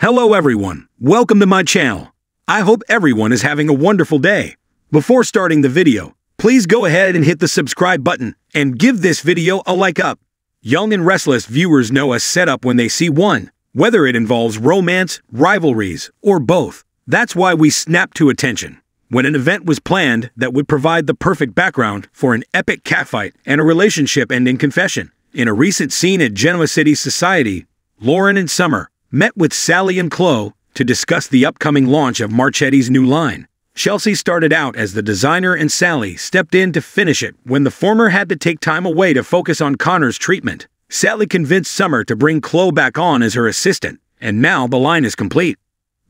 Hello everyone, welcome to my channel. I hope everyone is having a wonderful day. Before starting the video, please go ahead and hit the subscribe button and give this video a like up. Young and restless viewers know a setup when they see one, whether it involves romance, rivalries, or both. That's why we snap to attention. When an event was planned that would provide the perfect background for an epic catfight and a relationship-ending confession. In a recent scene at Genoa City Society, Lauren and Summer met with Sally and Chloe to discuss the upcoming launch of Marchetti's new line. Chelsea started out as the designer and Sally stepped in to finish it when the former had to take time away to focus on Connor's treatment. Sally convinced Summer to bring Chloe back on as her assistant, and now the line is complete.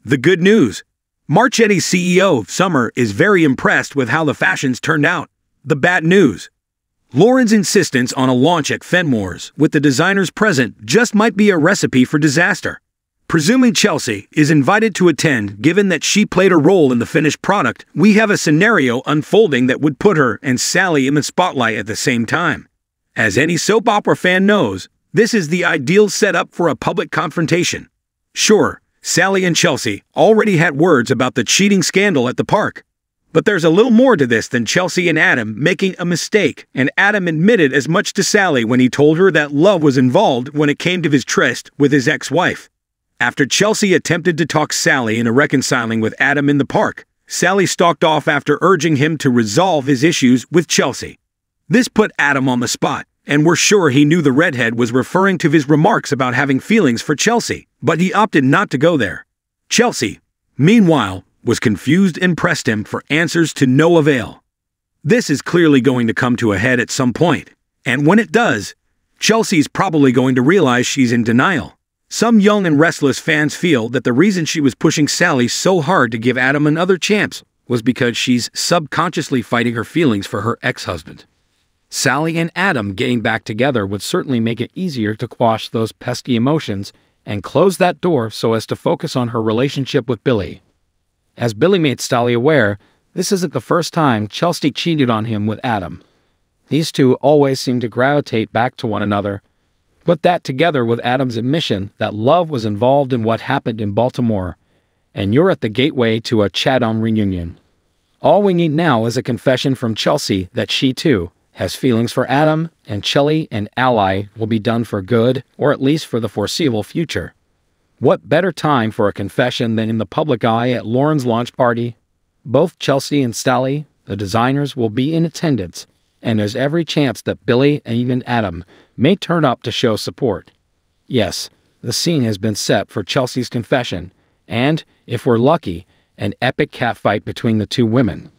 The good news Marchetti's CEO, Summer, is very impressed with how the fashions turned out. The bad news Lauren's insistence on a launch at Fenmore's with the designers present just might be a recipe for disaster. Presuming Chelsea is invited to attend, given that she played a role in the finished product, we have a scenario unfolding that would put her and Sally in the spotlight at the same time. As any soap opera fan knows, this is the ideal setup for a public confrontation. Sure, Sally and Chelsea already had words about the cheating scandal at the park. But there's a little more to this than Chelsea and Adam making a mistake, and Adam admitted as much to Sally when he told her that love was involved when it came to his tryst with his ex-wife. After Chelsea attempted to talk Sally into reconciling with Adam in the park, Sally stalked off after urging him to resolve his issues with Chelsea. This put Adam on the spot, and we're sure he knew the redhead was referring to his remarks about having feelings for Chelsea, but he opted not to go there. Chelsea, meanwhile, was confused and pressed him for answers to no avail. This is clearly going to come to a head at some point, and when it does, Chelsea's probably going to realize she's in denial. Some young and restless fans feel that the reason she was pushing Sally so hard to give Adam another chance was because she's subconsciously fighting her feelings for her ex-husband. Sally and Adam getting back together would certainly make it easier to quash those pesky emotions and close that door so as to focus on her relationship with Billy. As Billy made Sally aware, this isn't the first time Chelsea cheated on him with Adam. These two always seem to gravitate back to one another, Put that together with Adam's admission that love was involved in what happened in Baltimore, and you're at the gateway to a Chadam reunion. All we need now is a confession from Chelsea that she, too, has feelings for Adam, and Chelly and Ally will be done for good, or at least for the foreseeable future. What better time for a confession than in the public eye at Lauren's launch party? Both Chelsea and Sally, the designers, will be in attendance, and there's every chance that Billy and even Adam may turn up to show support. Yes, the scene has been set for Chelsea's confession, and, if we're lucky, an epic catfight between the two women.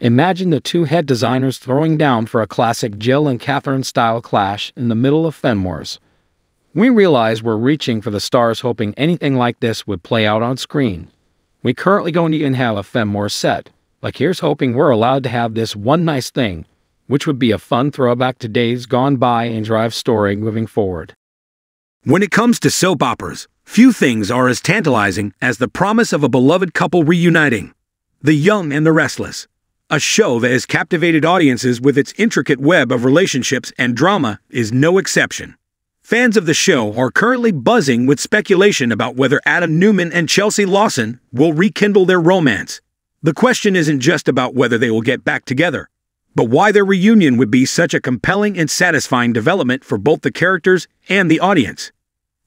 Imagine the two head designers throwing down for a classic Jill and Catherine style clash in the middle of Fenmore's. We realize we're reaching for the stars hoping anything like this would play out on screen. We currently don't even have a Fenmore set, but here's hoping we're allowed to have this one nice thing which would be a fun throwback to days gone by and drive story moving forward. When it comes to soap operas, few things are as tantalizing as the promise of a beloved couple reuniting. The Young and the Restless, a show that has captivated audiences with its intricate web of relationships and drama, is no exception. Fans of the show are currently buzzing with speculation about whether Adam Newman and Chelsea Lawson will rekindle their romance. The question isn't just about whether they will get back together, but why their reunion would be such a compelling and satisfying development for both the characters and the audience.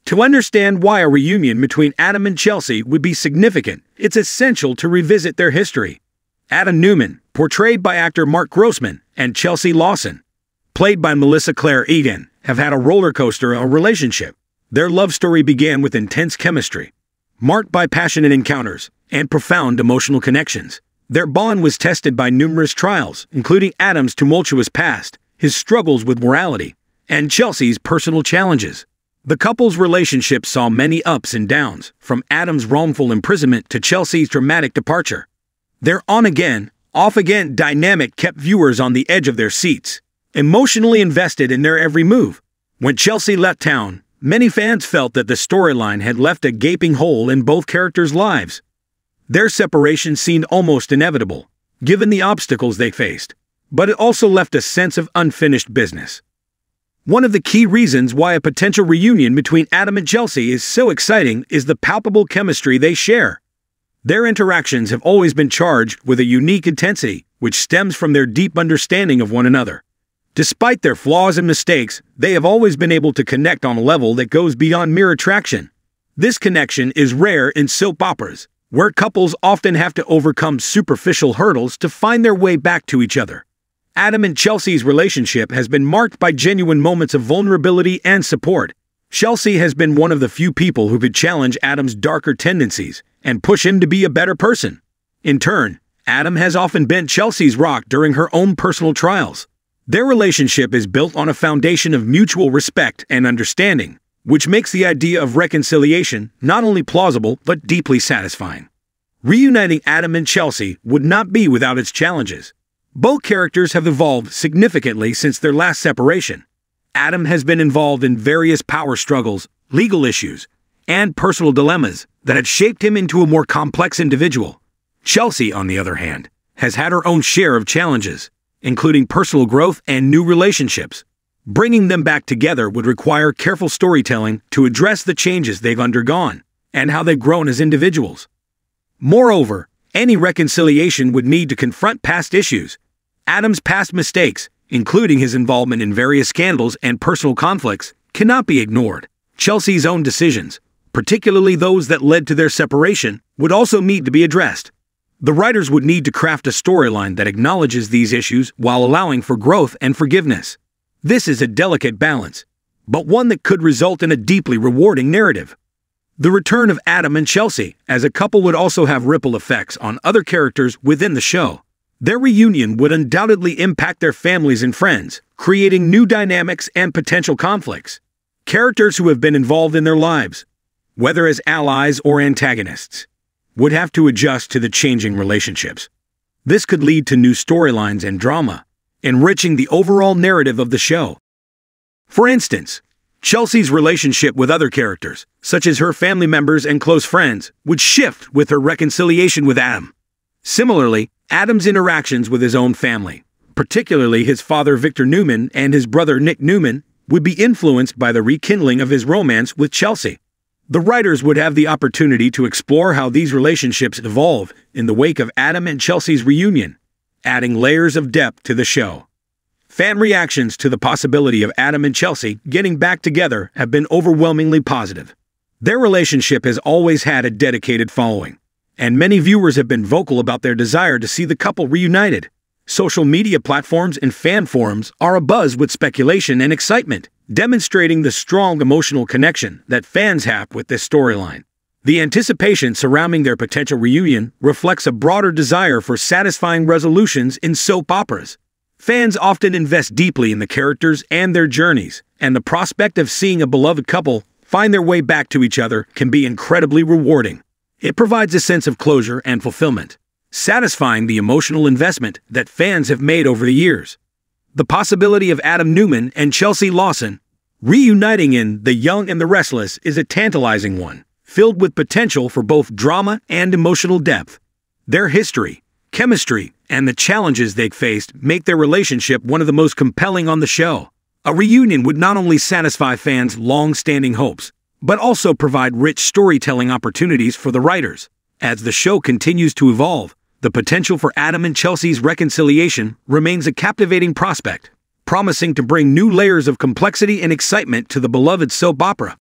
To understand why a reunion between Adam and Chelsea would be significant, it's essential to revisit their history. Adam Newman, portrayed by actor Mark Grossman, and Chelsea Lawson, played by Melissa Claire Egan, have had a roller coaster of a relationship. Their love story began with intense chemistry, marked by passionate encounters and profound emotional connections. Their bond was tested by numerous trials, including Adam's tumultuous past, his struggles with morality, and Chelsea's personal challenges. The couple's relationship saw many ups and downs, from Adam's wrongful imprisonment to Chelsea's dramatic departure. Their on again, off again dynamic kept viewers on the edge of their seats, emotionally invested in their every move. When Chelsea left town, many fans felt that the storyline had left a gaping hole in both characters' lives. Their separation seemed almost inevitable, given the obstacles they faced, but it also left a sense of unfinished business. One of the key reasons why a potential reunion between Adam and Chelsea is so exciting is the palpable chemistry they share. Their interactions have always been charged with a unique intensity, which stems from their deep understanding of one another. Despite their flaws and mistakes, they have always been able to connect on a level that goes beyond mere attraction. This connection is rare in soap operas, where couples often have to overcome superficial hurdles to find their way back to each other. Adam and Chelsea's relationship has been marked by genuine moments of vulnerability and support. Chelsea has been one of the few people who could challenge Adam's darker tendencies and push him to be a better person. In turn, Adam has often bent Chelsea's rock during her own personal trials. Their relationship is built on a foundation of mutual respect and understanding, which makes the idea of reconciliation not only plausible but deeply satisfying. Reuniting Adam and Chelsea would not be without its challenges. Both characters have evolved significantly since their last separation. Adam has been involved in various power struggles, legal issues, and personal dilemmas that have shaped him into a more complex individual. Chelsea, on the other hand, has had her own share of challenges, including personal growth and new relationships. Bringing them back together would require careful storytelling to address the changes they've undergone and how they've grown as individuals. Moreover, any reconciliation would need to confront past issues Adam's past mistakes, including his involvement in various scandals and personal conflicts, cannot be ignored. Chelsea's own decisions, particularly those that led to their separation, would also need to be addressed. The writers would need to craft a storyline that acknowledges these issues while allowing for growth and forgiveness. This is a delicate balance, but one that could result in a deeply rewarding narrative. The return of Adam and Chelsea as a couple would also have ripple effects on other characters within the show. Their reunion would undoubtedly impact their families and friends, creating new dynamics and potential conflicts. Characters who have been involved in their lives, whether as allies or antagonists, would have to adjust to the changing relationships. This could lead to new storylines and drama, enriching the overall narrative of the show. For instance, Chelsea's relationship with other characters, such as her family members and close friends, would shift with her reconciliation with Adam. Similarly, Adam's interactions with his own family, particularly his father Victor Newman and his brother Nick Newman, would be influenced by the rekindling of his romance with Chelsea. The writers would have the opportunity to explore how these relationships evolve in the wake of Adam and Chelsea's reunion, adding layers of depth to the show. Fan reactions to the possibility of Adam and Chelsea getting back together have been overwhelmingly positive. Their relationship has always had a dedicated following, and many viewers have been vocal about their desire to see the couple reunited. Social media platforms and fan forums are abuzz with speculation and excitement, demonstrating the strong emotional connection that fans have with this storyline. The anticipation surrounding their potential reunion reflects a broader desire for satisfying resolutions in soap operas. Fans often invest deeply in the characters and their journeys, and the prospect of seeing a beloved couple find their way back to each other can be incredibly rewarding. It provides a sense of closure and fulfillment, satisfying the emotional investment that fans have made over the years. The possibility of Adam Newman and Chelsea Lawson reuniting in The Young and the Restless is a tantalizing one, filled with potential for both drama and emotional depth. Their history, chemistry, and the challenges they've faced make their relationship one of the most compelling on the show. A reunion would not only satisfy fans' long standing hopes, but also provide rich storytelling opportunities for the writers. As the show continues to evolve, the potential for Adam and Chelsea's reconciliation remains a captivating prospect, promising to bring new layers of complexity and excitement to the beloved soap opera.